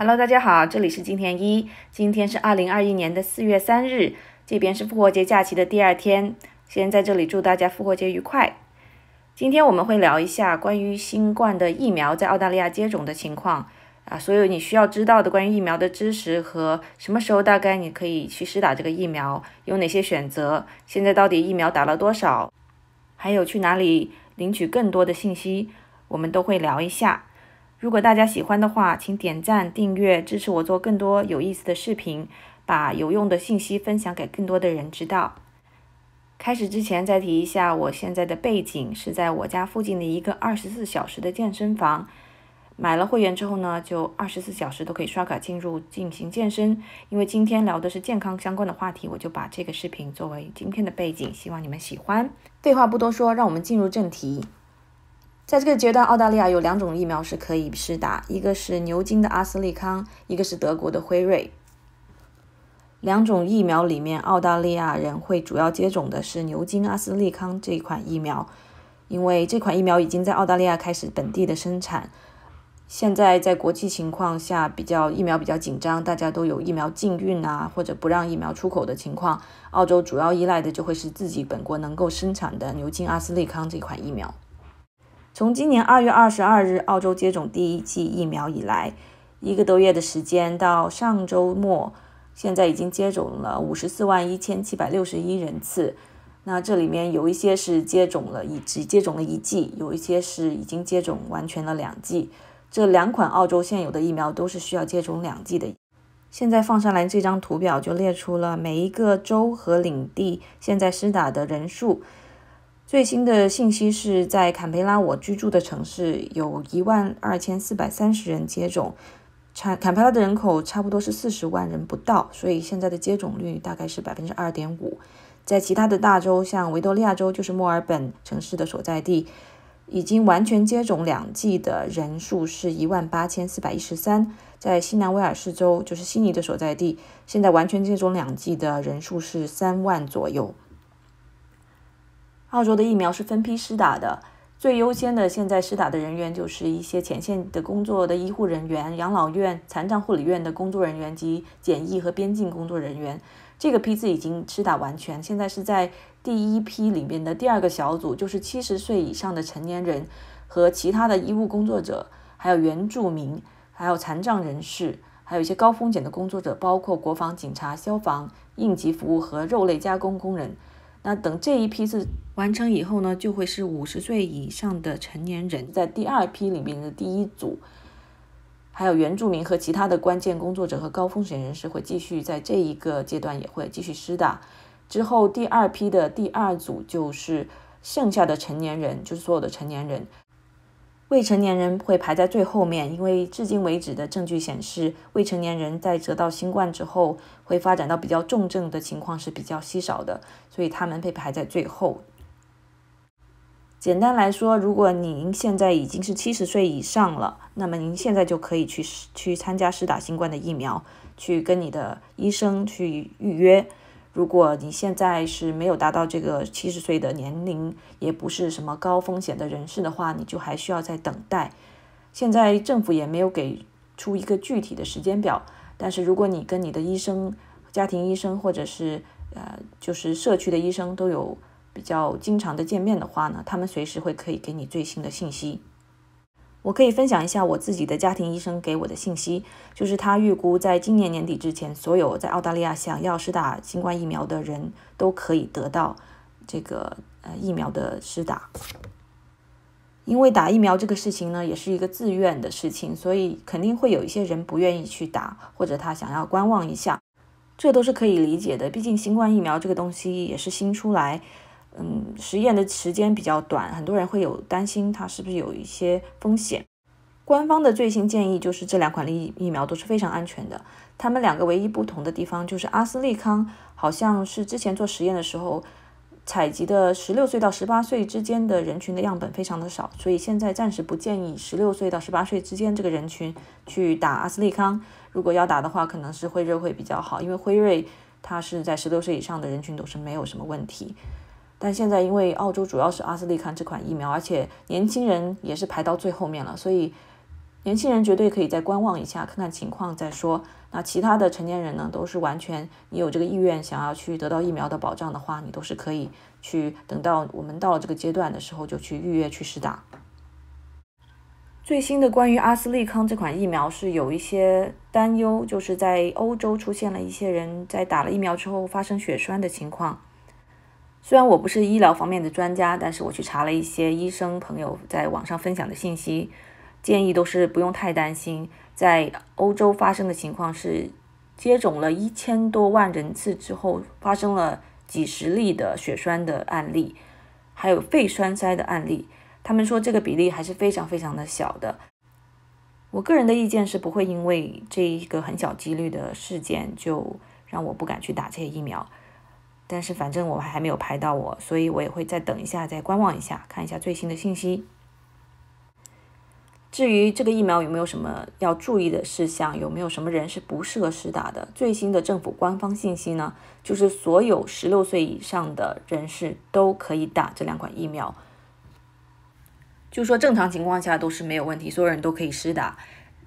Hello，大家好，这里是今天一，今天是二零二一年的四月三日，这边是复活节假期的第二天。先在这里祝大家复活节愉快。今天我们会聊一下关于新冠的疫苗在澳大利亚接种的情况啊，所有你需要知道的关于疫苗的知识和什么时候大概你可以去施打这个疫苗，有哪些选择，现在到底疫苗打了多少，还有去哪里领取更多的信息，我们都会聊一下。如果大家喜欢的话，请点赞、订阅，支持我做更多有意思的视频，把有用的信息分享给更多的人知道。开始之前再提一下，我现在的背景是在我家附近的一个二十四小时的健身房。买了会员之后呢，就二十四小时都可以刷卡进入进行健身。因为今天聊的是健康相关的话题，我就把这个视频作为今天的背景，希望你们喜欢。废话不多说，让我们进入正题。在这个阶段，澳大利亚有两种疫苗是可以施打，一个是牛津的阿斯利康，一个是德国的辉瑞。两种疫苗里面，澳大利亚人会主要接种的是牛津阿斯利康这一款疫苗，因为这款疫苗已经在澳大利亚开始本地的生产。现在在国际情况下比较疫苗比较紧张，大家都有疫苗禁运啊，或者不让疫苗出口的情况，澳洲主要依赖的就会是自己本国能够生产的牛津阿斯利康这款疫苗。从今年二月二十二日澳洲接种第一剂疫苗以来，一个多月的时间到上周末，现在已经接种了五十四万一千七百六十一人次。那这里面有一些是接种了已只接种了一剂，有一些是已经接种完全了两剂。这两款澳洲现有的疫苗都是需要接种两剂的。现在放上来这张图表就列出了每一个州和领地现在施打的人数。最新的信息是在坎培拉，我居住的城市有一万二千四百三十人接种。坎坎培拉的人口差不多是四十万人不到，所以现在的接种率大概是百分之二点五。在其他的大洲，像维多利亚州，就是墨尔本城市的所在地，已经完全接种两剂的人数是一万八千四百一十三。在西南威尔士州，就是悉尼的所在地，现在完全接种两剂的人数是三万左右。澳洲的疫苗是分批施打的，最优先的现在施打的人员就是一些前线的工作的医护人员、养老院、残障护理院的工作人员及检疫和边境工作人员。这个批次已经施打完全，现在是在第一批里面的第二个小组，就是七十岁以上的成年人和其他的医务工作者，还有原住民，还有残障人士，还有一些高风险的工作者，包括国防、警察、消防、应急服务和肉类加工工人。那等这一批次完成以后呢，就会是五十岁以上的成年人，在第二批里面的第一组，还有原住民和其他的关键工作者和高风险人士会继续在这一个阶段也会继续施打。之后第二批的第二组就是剩下的成年人，就是所有的成年人。未成年人会排在最后面，因为至今为止的证据显示，未成年人在得到新冠之后会发展到比较重症的情况是比较稀少的，所以他们被排在最后。简单来说，如果您现在已经是七十岁以上了，那么您现在就可以去去参加施打新冠的疫苗，去跟你的医生去预约。如果你现在是没有达到这个七十岁的年龄，也不是什么高风险的人士的话，你就还需要再等待。现在政府也没有给出一个具体的时间表，但是如果你跟你的医生、家庭医生或者是呃就是社区的医生都有比较经常的见面的话呢，他们随时会可以给你最新的信息。我可以分享一下我自己的家庭医生给我的信息，就是他预估在今年年底之前，所有在澳大利亚想要施打新冠疫苗的人都可以得到这个呃疫苗的施打。因为打疫苗这个事情呢，也是一个自愿的事情，所以肯定会有一些人不愿意去打，或者他想要观望一下，这都是可以理解的。毕竟新冠疫苗这个东西也是新出来。嗯，实验的时间比较短，很多人会有担心它是不是有一些风险。官方的最新建议就是这两款疫疫苗都是非常安全的。它们两个唯一不同的地方就是阿斯利康好像是之前做实验的时候采集的十六岁到十八岁之间的人群的样本非常的少，所以现在暂时不建议十六岁到十八岁之间这个人群去打阿斯利康。如果要打的话，可能是辉瑞会比较好，因为辉瑞它是在十六岁以上的人群都是没有什么问题。但现在因为澳洲主要是阿斯利康这款疫苗，而且年轻人也是排到最后面了，所以年轻人绝对可以再观望一下，看看情况再说。那其他的成年人呢，都是完全你有这个意愿想要去得到疫苗的保障的话，你都是可以去等到我们到了这个阶段的时候就去预约去试打。最新的关于阿斯利康这款疫苗是有一些担忧，就是在欧洲出现了一些人在打了疫苗之后发生血栓的情况。虽然我不是医疗方面的专家，但是我去查了一些医生朋友在网上分享的信息，建议都是不用太担心。在欧洲发生的情况是，接种了一千多万人次之后，发生了几十例的血栓的案例，还有肺栓塞的案例。他们说这个比例还是非常非常的小的。我个人的意见是不会因为这一个很小几率的事件就让我不敢去打这些疫苗。但是反正我还没有排到我，所以我也会再等一下，再观望一下，看一下最新的信息。至于这个疫苗有没有什么要注意的事项，有没有什么人是不适合施打的？最新的政府官方信息呢，就是所有十六岁以上的人士都可以打这两款疫苗，就说正常情况下都是没有问题，所有人都可以施打，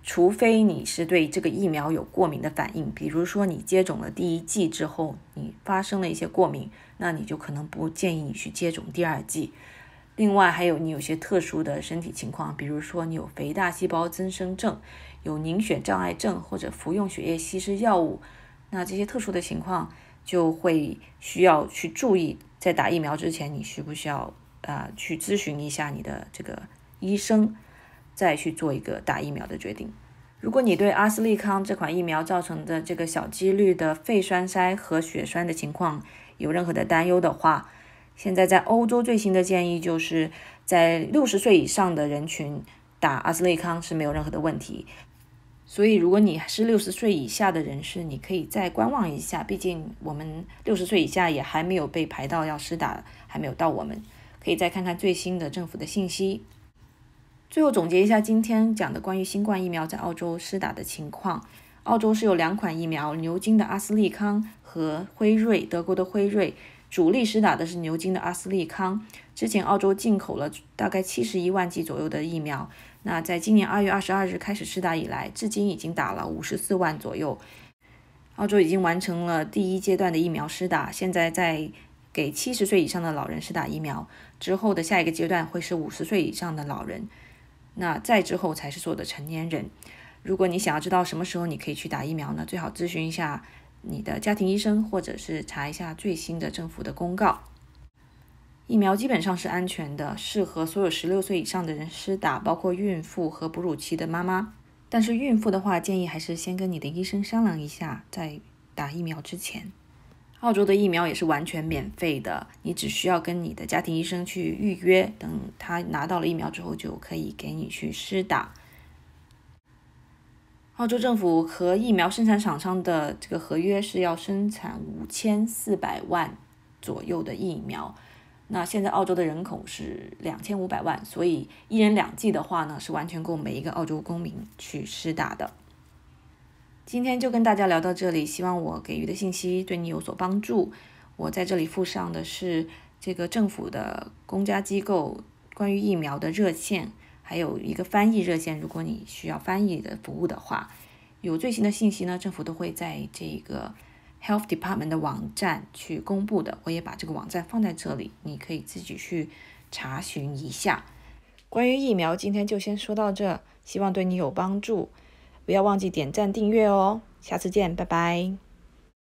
除非你是对这个疫苗有过敏的反应，比如说你接种了第一剂之后，你发生了一些过敏，那你就可能不建议你去接种第二剂。另外还有你有些特殊的身体情况，比如说你有肥大细胞增生症、有凝血障碍症或者服用血液稀释药物，那这些特殊的情况就会需要去注意，在打疫苗之前，你需不需要啊去咨询一下你的这个医生，再去做一个打疫苗的决定。如果你对阿斯利康这款疫苗造成的这个小几率的肺栓塞和血栓的情况有任何的担忧的话，现在在欧洲最新的建议就是在六十岁以上的人群打阿斯利康是没有任何的问题，所以如果你是六十岁以下的人士，你可以再观望一下，毕竟我们六十岁以下也还没有被排到要施打，还没有到我们，可以再看看最新的政府的信息。最后总结一下今天讲的关于新冠疫苗在澳洲施打的情况，澳洲是有两款疫苗，牛津的阿斯利康和辉瑞，德国的辉瑞。主力施打的是牛津的阿斯利康，之前澳洲进口了大概七十一万剂左右的疫苗，那在今年二月二十二日开始施打以来，至今已经打了五十四万左右。澳洲已经完成了第一阶段的疫苗施打，现在在给七十岁以上的老人施打疫苗，之后的下一个阶段会是五十岁以上的老人，那再之后才是所有的成年人。如果你想要知道什么时候你可以去打疫苗呢？最好咨询一下。你的家庭医生，或者是查一下最新的政府的公告。疫苗基本上是安全的，适合所有十六岁以上的人施打，包括孕妇和哺乳期的妈妈。但是孕妇的话，建议还是先跟你的医生商量一下，在打疫苗之前。澳洲的疫苗也是完全免费的，你只需要跟你的家庭医生去预约，等他拿到了疫苗之后，就可以给你去施打。澳洲政府和疫苗生产厂商的这个合约是要生产五千四百万左右的疫苗。那现在澳洲的人口是两千五百万，所以一人两剂的话呢，是完全够每一个澳洲公民去施打的。今天就跟大家聊到这里，希望我给予的信息对你有所帮助。我在这里附上的是这个政府的公家机构关于疫苗的热线。还有一个翻译热线，如果你需要翻译的服务的话，有最新的信息呢，政府都会在这个 Health Department 的网站去公布的。我也把这个网站放在这里，你可以自己去查询一下。关于疫苗，今天就先说到这，希望对你有帮助。不要忘记点赞订阅哦，下次见，拜拜。